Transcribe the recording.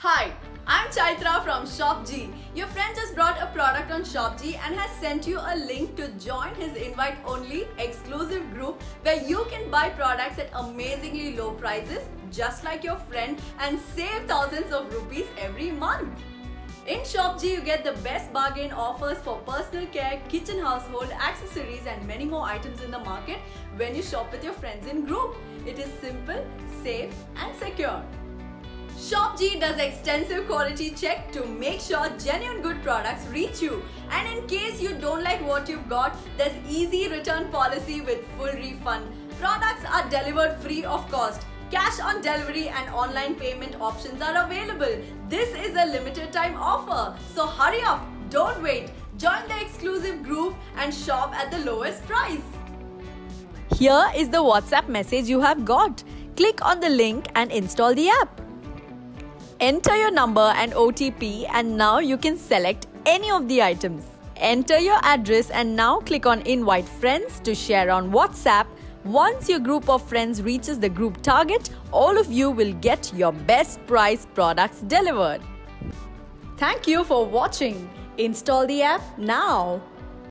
Hi, I'm Chaitra from ShopG. Your friend just brought a product on ShopG and has sent you a link to join his invite only exclusive group where you can buy products at amazingly low prices just like your friend and save thousands of rupees every month. In ShopG, you get the best bargain offers for personal care, kitchen household, accessories and many more items in the market when you shop with your friends in group. It is simple, safe and secure. ShopG does extensive quality check to make sure genuine good products reach you. And in case you don't like what you've got, there's easy return policy with full refund. Products are delivered free of cost. Cash on delivery and online payment options are available. This is a limited time offer. So hurry up, don't wait. Join the exclusive group and shop at the lowest price. Here is the WhatsApp message you have got. Click on the link and install the app. Enter your number and OTP and now you can select any of the items. Enter your address and now click on invite friends to share on WhatsApp once your group of friends reaches the group target, all of you will get your best price products delivered. Thank you for watching. Install the app now.